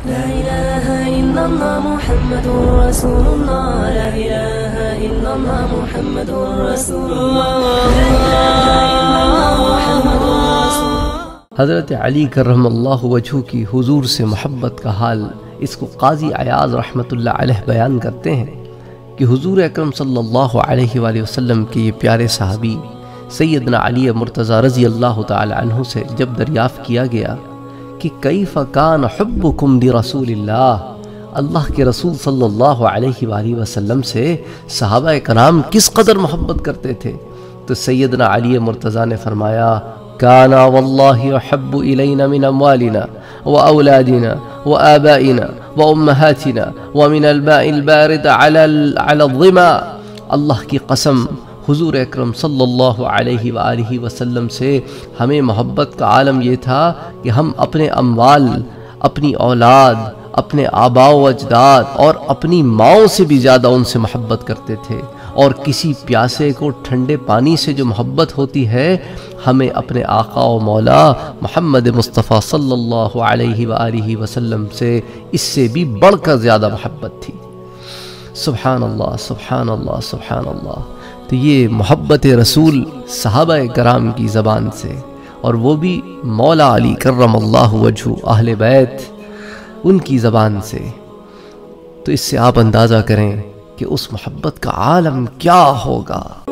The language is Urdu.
لا إله إلا الله محمد رسول الله. لا إله إلا الله محمد رسول الله. لا إله إلا الله محمد رسول حضرت علی کرم اللہ وجہ کی حضور سے محبت کا حال اس کو قاضی عیاض رحمۃ اللہ علیہ بیان کرتے ہیں کہ حضور اکرم صلی اللہ علیہ وآلہ وسلم کے یہ پیارے صحابی سیدنا علی مرتضی رضی اللہ تعالی عنہ سے جب دریافت کیا گیا کہ کیف کان حبکم دی رسول اللہ؟ اللہ کے رسول صلی اللہ علیہ وآلہ وسلم سے صحابہ کرام کس قدر محبت کرتے تھے؟ تو سیدنا علی مرتضی نے فرمایا كانا والله أحب إلينا من أموالنا وأولادنا وآبائنا وأمهاتنا ومن الماء البارد على على الظما۔ اللہ کی قسم، حضور اکرم صلی اللہ علیہ وآلہ وسلم سے ہمیں محبت کا عالم یہ تھا کہ ہم اپنے اموال، اپنی اولاد، اپنے آباء و اجداد اور اپنی ماؤں سے بھی زیادہ ان سے محبت کرتے تھے۔ اور کسی پیاسے کو ٹھنڈے پانی سے جو محبت ہوتی ہے، ہمیں اپنے آقا و مولا محمد مصطفیٰ صلی اللہ علیہ وآلہ وسلم سے اس سے بھی بڑھ کر زیادہ محبت تھی۔ سبحان اللہ سبحان اللہ سبحان اللہ۔ تو یہ محبت رسول صحابہ کرام کی زبان سے اور وہ بھی مولا علی کرم اللہ وجہ اہل بیت ان کی زبان سے۔ تو اس سے آپ اندازہ کریں کہ اس محبت کا عالم کیا ہوگا۔